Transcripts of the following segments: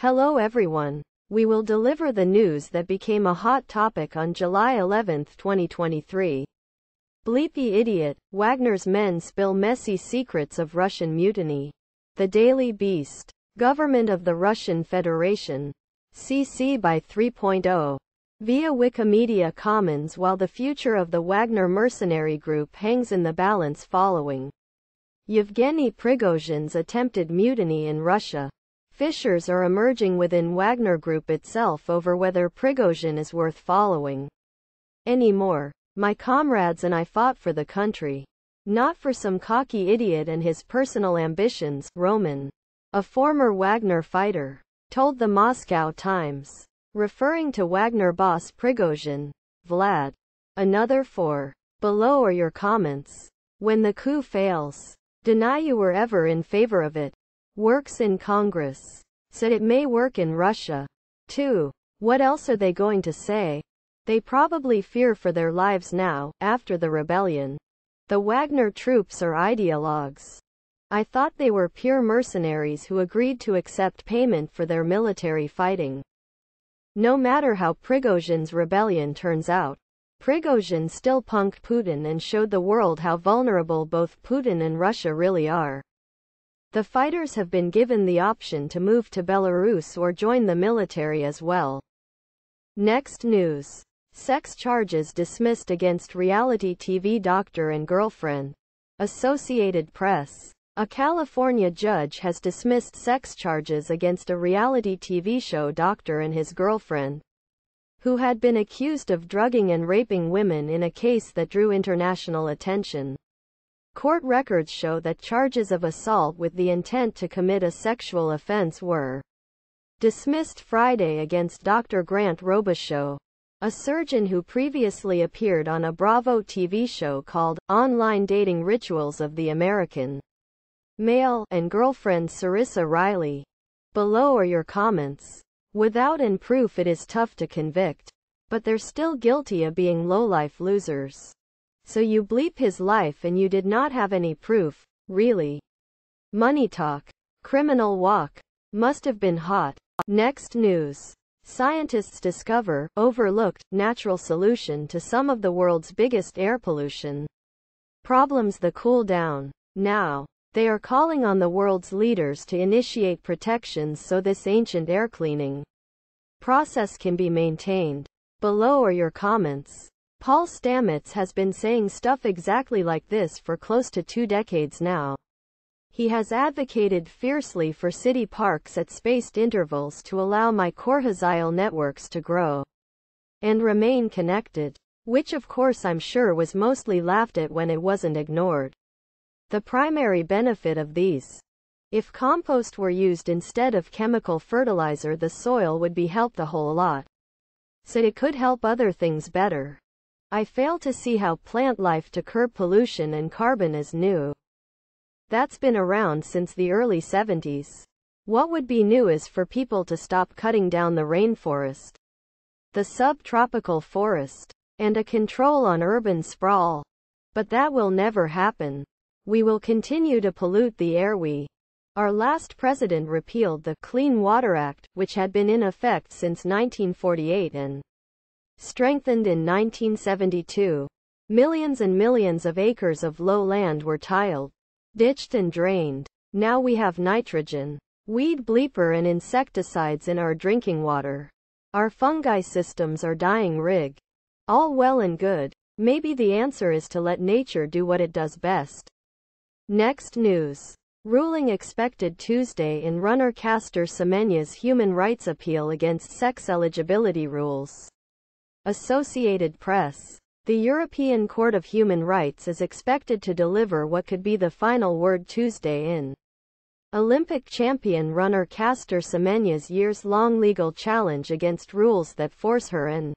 Hello everyone. We will deliver the news that became a hot topic on July 11, 2023. Bleepy idiot, Wagner's men spill messy secrets of Russian mutiny. The Daily Beast. Government of the Russian Federation. CC by 3.0. Via Wikimedia Commons while the future of the Wagner mercenary group hangs in the balance following. Yevgeny Prigozhin's attempted mutiny in Russia. Fissures are emerging within Wagner Group itself over whether Prigozhin is worth following anymore. My comrades and I fought for the country. Not for some cocky idiot and his personal ambitions, Roman, a former Wagner fighter, told the Moscow Times, referring to Wagner boss Prigozhin. Vlad. Another four. Below are your comments. When the coup fails, deny you were ever in favor of it. Works in Congress. Said it may work in Russia. 2. What else are they going to say? They probably fear for their lives now, after the rebellion. The Wagner troops are ideologues. I thought they were pure mercenaries who agreed to accept payment for their military fighting. No matter how Prigozhin's rebellion turns out, Prigozhin still punked Putin and showed the world how vulnerable both Putin and Russia really are. The fighters have been given the option to move to Belarus or join the military as well. Next news. Sex charges dismissed against reality TV doctor and girlfriend. Associated Press. A California judge has dismissed sex charges against a reality TV show doctor and his girlfriend, who had been accused of drugging and raping women in a case that drew international attention. Court records show that charges of assault with the intent to commit a sexual offense were dismissed Friday against Dr. Grant Robichaux, a surgeon who previously appeared on a Bravo TV show called Online Dating Rituals of the American Male and girlfriend Cerissa Riley. Below are your comments. Without and proof it is tough to convict, but they're still guilty of being low-life losers. So you bleep his life and you did not have any proof, really. Money talk. Criminal walk. Must have been hot. Next news. Scientists discover, overlooked, natural solution to some of the world's biggest air pollution problems the cool down. Now, they are calling on the world's leaders to initiate protections so this ancient air cleaning process can be maintained. Below are your comments. Paul Stamets has been saying stuff exactly like this for close to two decades now. He has advocated fiercely for city parks at spaced intervals to allow mycorrhizal networks to grow and remain connected, which of course I'm sure was mostly laughed at when it wasn't ignored. The primary benefit of these if compost were used instead of chemical fertilizer the soil would be helped a whole lot. So it could help other things better. I fail to see how plant life to curb pollution and carbon is new. That's been around since the early 70s. What would be new is for people to stop cutting down the rainforest, the subtropical forest, and a control on urban sprawl. But that will never happen. We will continue to pollute the air we. Our last president repealed the Clean Water Act, which had been in effect since 1948 and Strengthened in 1972. Millions and millions of acres of low land were tiled, ditched and drained. Now we have nitrogen, weed bleeper and insecticides in our drinking water. Our fungi systems are dying rig. All well and good. Maybe the answer is to let nature do what it does best. Next news. Ruling expected Tuesday in runner Caster Semenya's human rights appeal against sex eligibility rules. Associated Press. The European Court of Human Rights is expected to deliver what could be the final word Tuesday in Olympic champion runner Caster Semenya's years-long legal challenge against rules that force her and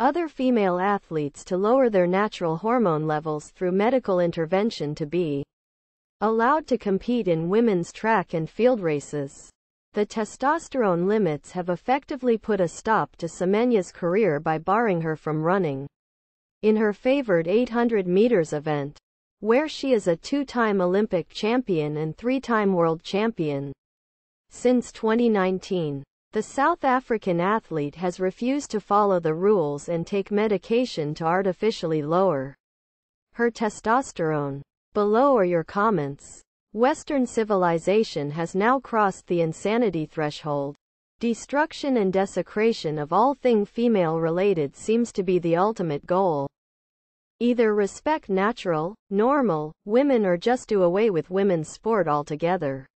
other female athletes to lower their natural hormone levels through medical intervention to be allowed to compete in women's track and field races. The testosterone limits have effectively put a stop to Semenya's career by barring her from running in her favored 800 meters event, where she is a two-time Olympic champion and three-time world champion. Since 2019, the South African athlete has refused to follow the rules and take medication to artificially lower her testosterone. Below are your comments. Western civilization has now crossed the insanity threshold. Destruction and desecration of all thing female related seems to be the ultimate goal. Either respect natural, normal, women or just do away with women's sport altogether.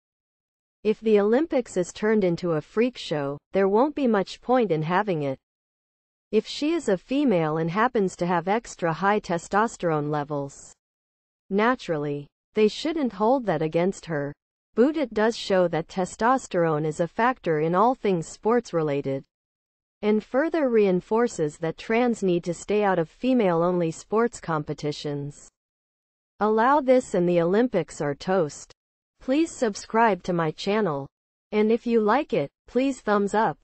If the Olympics is turned into a freak show, there won't be much point in having it. If she is a female and happens to have extra high testosterone levels, naturally, they shouldn't hold that against her. But it does show that testosterone is a factor in all things sports related. And further reinforces that trans need to stay out of female-only sports competitions. Allow this and the Olympics are toast. Please subscribe to my channel. And if you like it, please thumbs up.